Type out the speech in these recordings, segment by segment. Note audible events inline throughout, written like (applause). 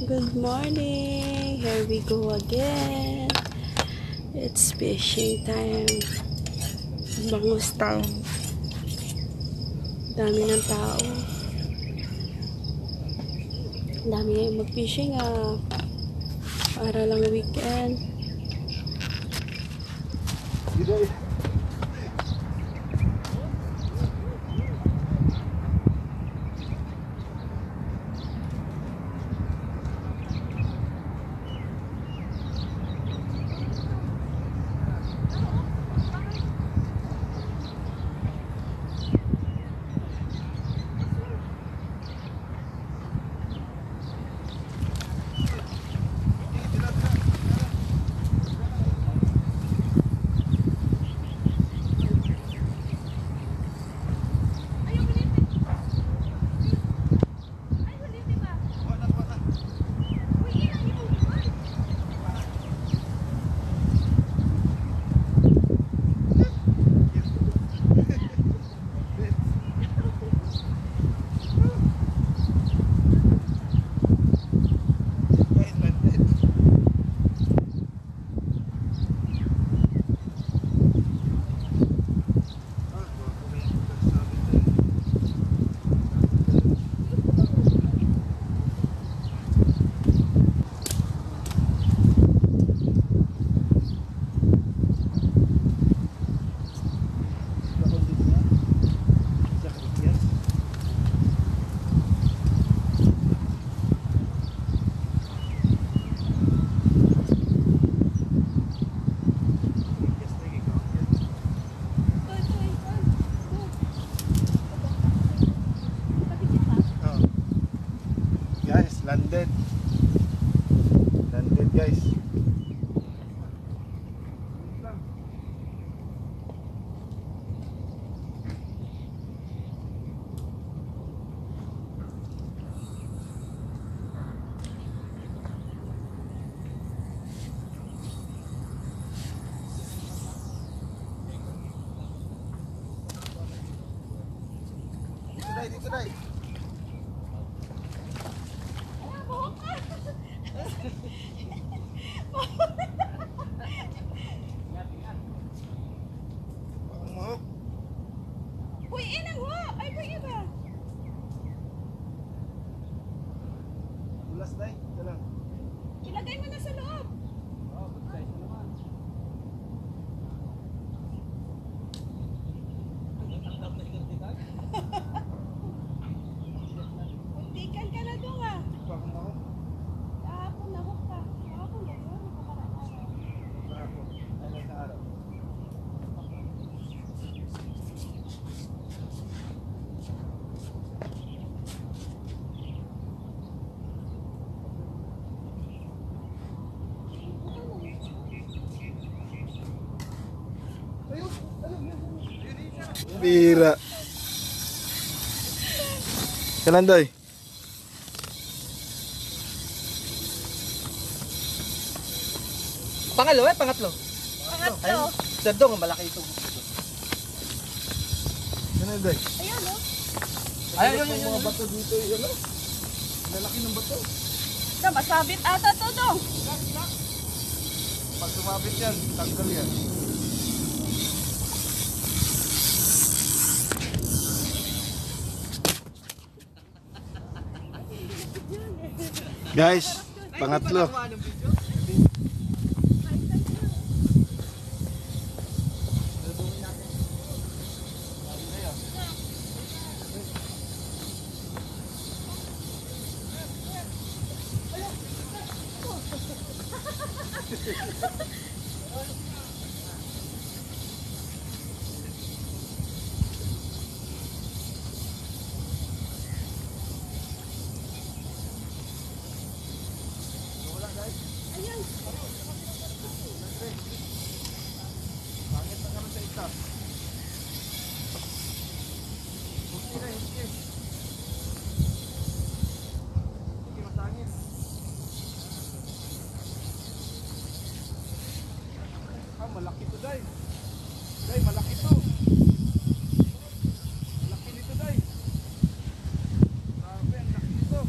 Good morning. Here we go again. It's fishing time. Bangus time. Dami ng tao. Dami ngayon mag-fishing ah. Para lang weekend. Oh. Dito dai. Uy, inang ho! Ay, uy, iba! Ulas dai. Ito lang. Ilagay mo na sa loob. Muntikan ka na doon ah. Pa akong mahok. Kahapon na hook ka. Kahapon na yun. nakakaraan araw. Kahapon. Ay, sa araw. Bira. Kalanday. Pangalo eh, pangatlo. Pangatlo. Sa dong, malaki ito. Kalanday. Ayan oh. Ay, yun, yun, Mga bato dito, yun ano? Lalaki ng bato. Na, masabit ata to dong. Pag sumabit yan, tanggal yan. Guys, pangatlo. Malaki to, Day. Day, malaki to. Malaki nito, Day. Grabe, ang laki nito.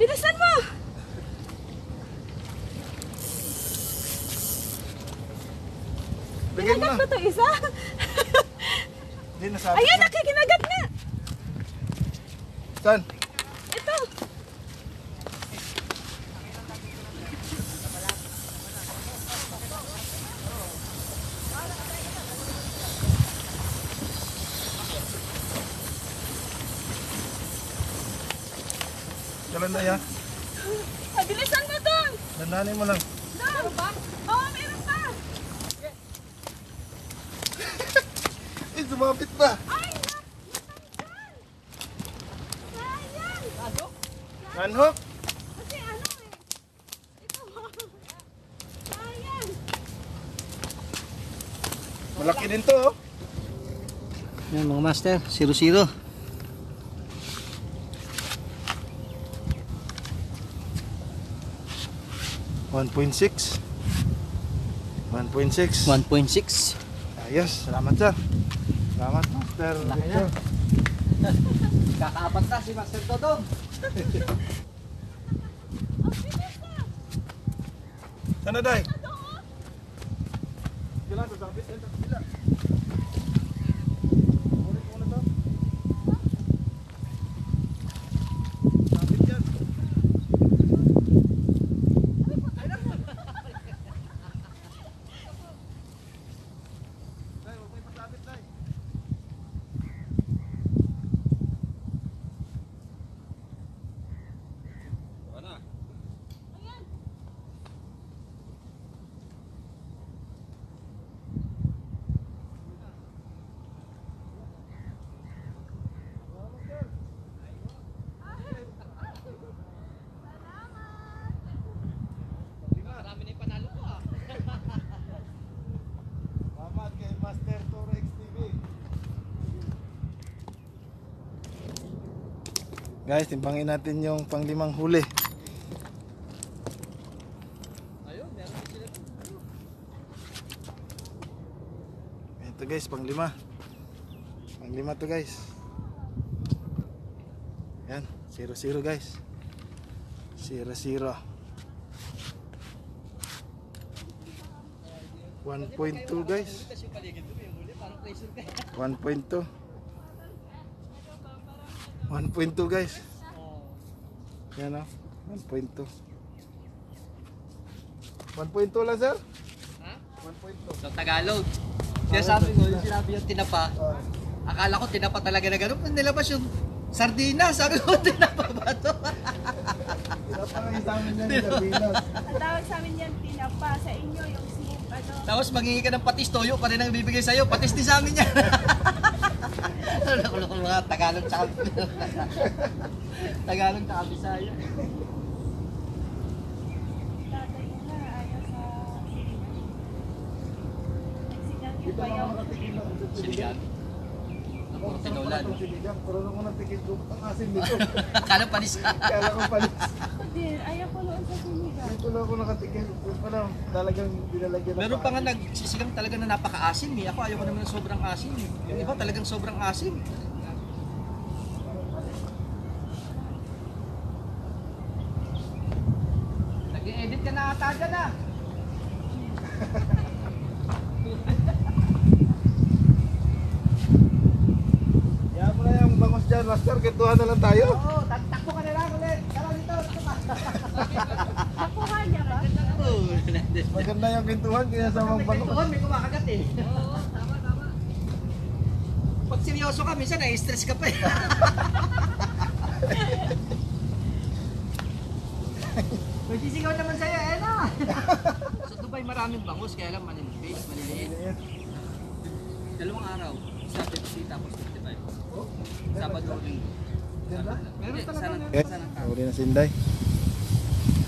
Bilisan mo! Bigay mo na. ito isa? Hindi, nasabi Ayan, nakikinagat na! Saan? Kalan na ya. Bilisan mo doon! Dandanin mo lang. Meron ba? Oo, meron pa! (laughs) Eh, sumapit pa. Ay, na! natanggal! Sayang! Manhok. Kasi ano eh. Ito. Sayang. Malaki din to, oh. Yan mga master, 0-0. One point six. One point six. 1.6. Ayos, salamat sir. Salamat master. (laughs) Kakaapat na si Master Dodong. Sana day. Ito oh. Kailan sasabit yan sa Guys, timbangin natin yung panglimang huli. Ito guys, panglima. Panglima to guys. Yan, 0-0 guys. 0-0. 1.2 guys. 1.2. 1.2 guys. Yan o. 1.2. 1.2 lang sir? Ha? 1.2. Sa Tagalog. Kaya sabi ko, yung sinabi yung tinapa, akala ko tinapa talaga na gano'n. Nilabas yung sardina, sabi ko, (laughs) tinapa ba to? Pinapangay sa amin yan Sardinas. Ang tawag sa amin yan, tinapa. Sa inyo, yung smoke, ano. Tapos maghingi ka ng patis toyo, pa rin ang bibigay sa'yo. Patis din sa amin yan. (laughs) Loko-loko mga Tagalog tsaka Tagalog tsaka Bisaya. Mo na, sa yung Dito bayaw. ako. Ako, tinulan. Pero nung unang tikil ko, ang asin nito. Akala panis. Kaya ko palis. Ako Dito lang ako nakatikil. Yung pala, talagang dinalagyan ng Meron pa nga nagsisigang talaga na napaka-asim eh. Ako ayaw ko naman ng sobrang asim eh. Yung iba talagang sobrang asim. Nag-edit ka na ata dyan ah. (laughs) Yan mo na yung bangos dyan, master. Kintuhan na lang tayo. Oo, tak- takbo ka na lang ulit. Tara dito. takbo ka. Nakuha niya ba? Maganda yung kintuhan, kaya sa mga May bangos. kwentuhan, may kumakagat eh. Oo, tama, tama. Pag seryoso ka, minsan na-stress ka pa eh. (laughs) May sisigaw naman sa'yo, eh na. (laughs) Sa Dubai maraming bangus, kaya lang maninipis, maliliit. Dalawang araw, isa 50 tapos 55. Sabado. Ganda. Meron talaga. Eh, huli na sinday.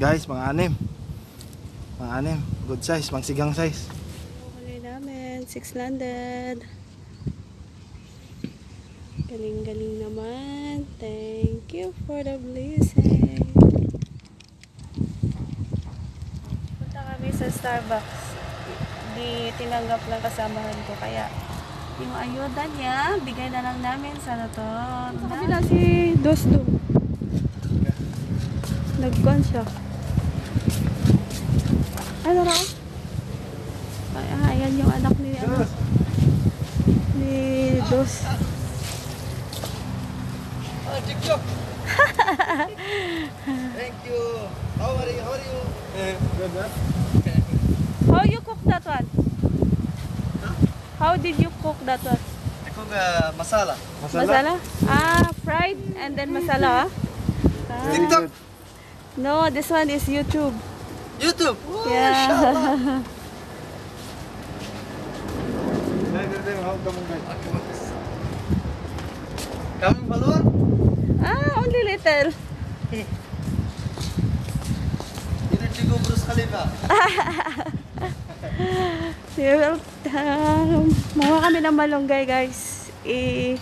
Guys, mga anim. Mga anim. Good size, mangsigang size. Huli namin, 600. Galing-galing naman. Thank you for the blessing. Punta kami sa Starbucks. Di tinanggap ng kasamahan ko. Kaya yung ayuda niya, bigay na lang namin sa to. Sa kabila si Dosdo. Nagkon siya. Ano raw? Ay, ah, ayan yung anak ni ano, ni Dos. Oh, TikTok! (laughs) Thank you! How are you? How are you? How you cook that one? How did you cook that one? Ako ga masala. Masala? Ah, fried and then masala. Ah. TikTok! No, this one is YouTube. YouTube! Yeah. (laughs) Kaming balon? ah, only little. Energy ko Bruce Khalifa. (laughs) Well, um, mga kami ng malunggay guys. I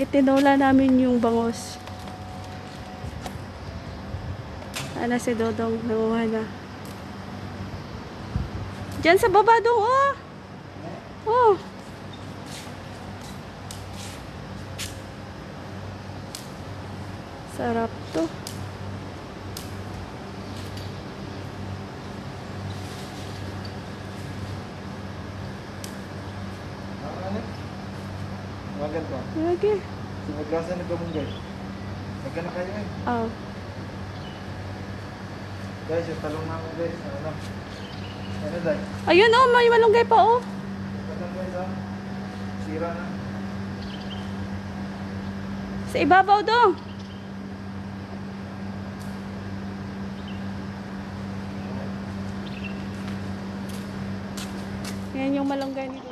itinula namin yung bangos. Ano si Dodong nanguha na. Diyan sa baba dong, oh! Oh! Sarap to. Magan pa. Lagi. Sumaglasan na gamong guys. Nagka na kayo eh. Oh. Guys, yung talong na ako guys. Ano? Ano dahil? Ayun oh, may malunggay pa oh. Guys ah. Sira na. Sa ibabaw dong. Yan yung malunggay nito.